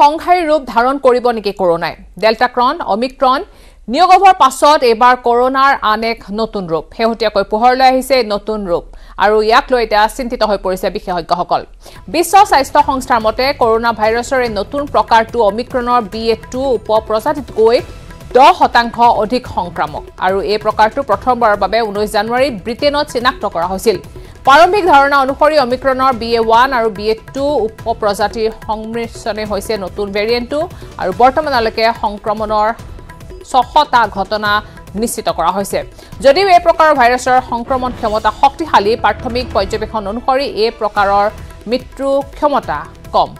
সংহাৰী ৰূপ ধাৰণ কৰিব নেকি কৰোণাই? ডেল্টাক্ৰন অমিক্ৰন নিয়োগৰ পাছত এইবাৰ কৰোণাৰ আন এক নতুন ৰূপ। শেহতীয়াকৈ পোহৰলৈ আহিছে নতুন ৰূপ আৰু ইয়াক লৈ এতিয়া চিন্তিত হৈ পৰিছে বিশেষজ্ঞসকল। বিশ্ব স্বাস্থ্য সংস্থাৰ মতে কৰোণা ভাইৰাছৰ এই নতুন প্ৰকাৰটো অমিক্ৰণৰ বি এ টু উপ প্ৰজাতিতকৈ দহ শতাংশ অধিক সংক্ৰামক। আৰু এই প্ৰকাৰটো প্ৰথমবাৰৰ বাবে ঊনৈছ জানুৱাৰীত ব্ৰিটেইনত চিনাক্ত কৰা হৈছিল। প্ৰাৰম্ভিক ধাৰণা অনুসৰি অমিক্ৰণৰ বি এ ওৱান আৰু বি এ টু উপ প্ৰজাতিৰ সংমিশ্ৰণে হৈছে নতুন ভেৰিয়েণ্টটো আৰু বৰ্তমানলৈকে সংক্ৰমণৰ ছশটা ঘটনা নিশ্চিত কৰা হৈছে। যদিও এই প্ৰকাৰৰ ভাইৰাছৰ সংক্ৰমণ ক্ষমতা শক্তিশালী প্ৰাথমিক পৰ্যবেক্ষণ অনুসৰি এই প্ৰকাৰৰ মৃত্যু ক্ষমতা কম।